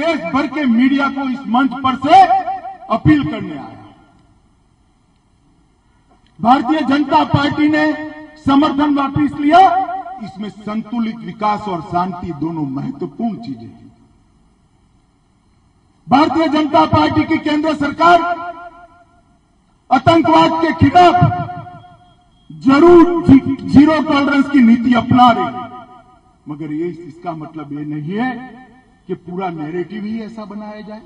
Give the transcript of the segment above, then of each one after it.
Media को इस मंच पर से अपील करने आया भारतीय जनता पार्टी ने समर्थन वापिस लिया। इसमें संतुलित विकास और शांति दोनों महत्वपूर्ण चीज़ें हैं। भारतीय जनता पार्टी की केंद्र सरकार आतंकवाद के खिलाफ ज़रूर ज़ीरो टॉलरेंस की नीति अपना रही है। मगर ये इसका मतलब ये नहीं है कि पूरा नैरेटिव ही ऐसा बनाया जाए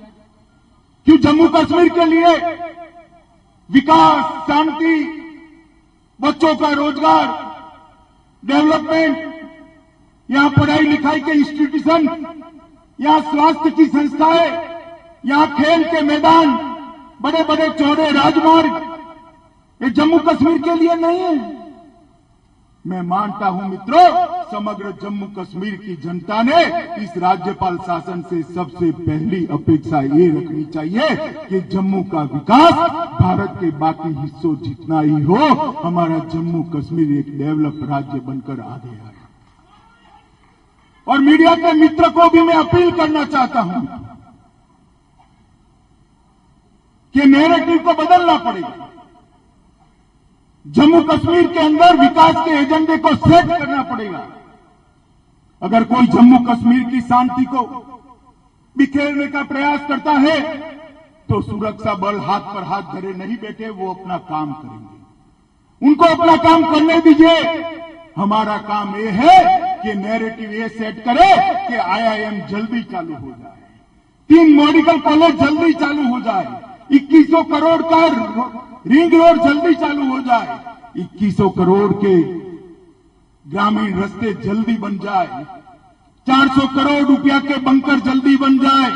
क्यों जम्मू कश्मीर के लिए विकास, शांति, बच्चों का रोज़गार, डेवलपमेंट, यहाँ पढ़ाई लिखाई के इंस्टीट्यूशन यहाँ स्वास्थ्य की संस्थाएँ, यहाँ खेल के मैदान बड़े बड़े चौड़े राजमार्ग, ये जम्मू कश्मीर के लिए नहीं है। मैं मानता हूँ मित्रों समग्र जम्मू कश्मीर की जनता ने इस राज्यपाल शासन से सबसे पहली अपेक्षा ये रखनी चाहिए कि जम्मू का विकास भारत के बाकी हिस्सों जितना ही हो, हमारा जम्मू कश्मीर एक डेवलप राज्य बनकर आगे आए। और मीडिया के मित्र को भी मैं अपील करना चाहता हूँ कि नेरेटिव को बदलना पड़ेगा जम्मू कश्मीर के अंदर विकास के एजेंडे को सेट करना पड़ेगा। अगर कोई जम्मू कश्मीर की शांति को बिखेरने का प्रयास करता है तो सुरक्षा बल हाथ पर हाथ धरे नहीं बैठे, वो अपना काम करेंगे। उनको अपना काम करने दीजिए। हमारा काम ये है कि नैरेटिव ये सेट करे कि आईआईएम जल्दी चालू हो जाए। तीन मेडिकल कॉलेज जल्दी चालू हो जाए। 2100 करोड़ का रिंग रोड जल्दी चालू हो जाए। 2100 करोड़ के ग्रामीण रस्ते जल्दी बन जाए। 400 करोड़ रुपया के बंकर जल्दी बन जाए।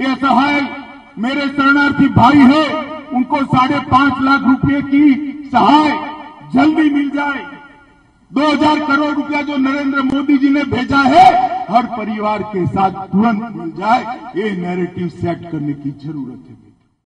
ये सहाय मेरे शरणार्थी भाई है, उनको साढ़े पाँच लाख रुपए की सहाय जल्दी मिल जाए। 2000 करोड़ रुपया जो नरेंद्र मोदी जी ने भेजा है, हर परिवार के साथ तुरंत मिल जाए। ये नैरेटिव सेट करने की ज़रूरत है।